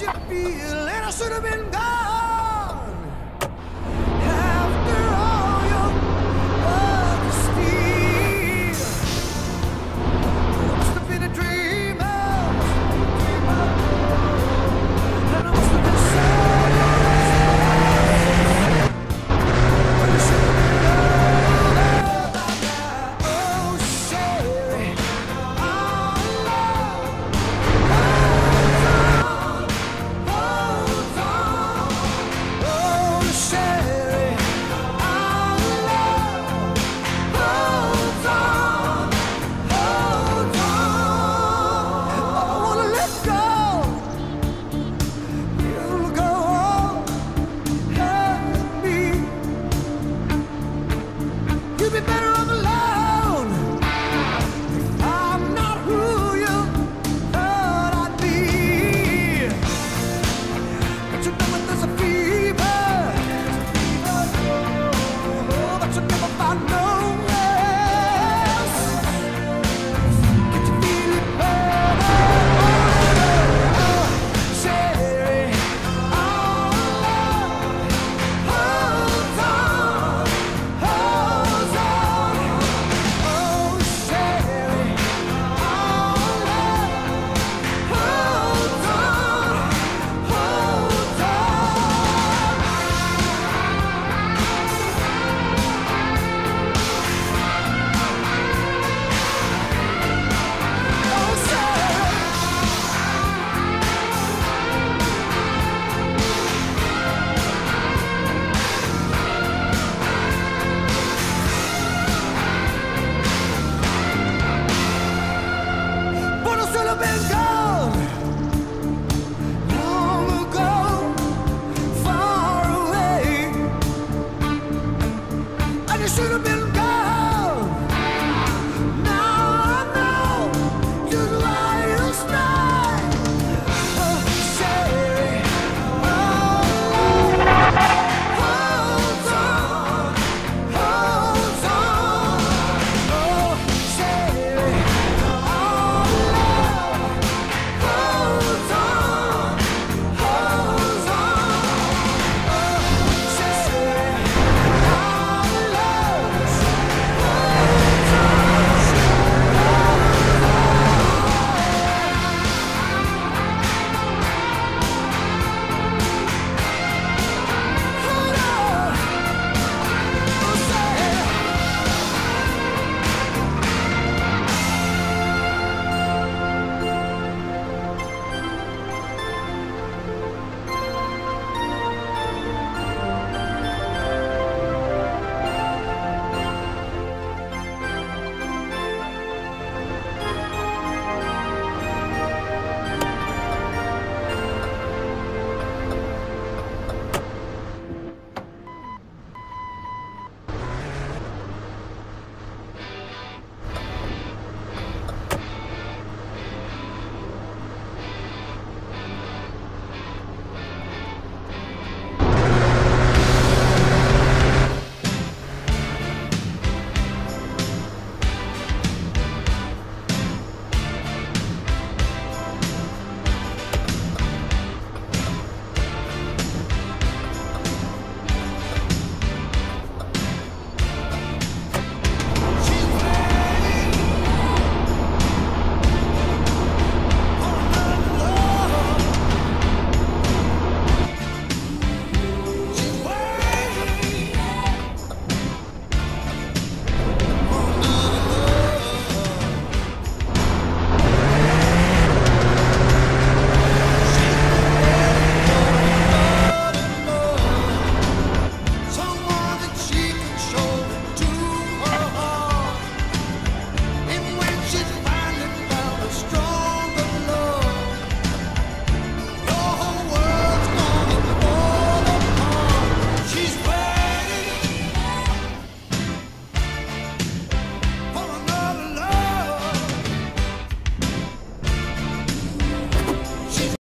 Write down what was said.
you feel? And I should have been gone.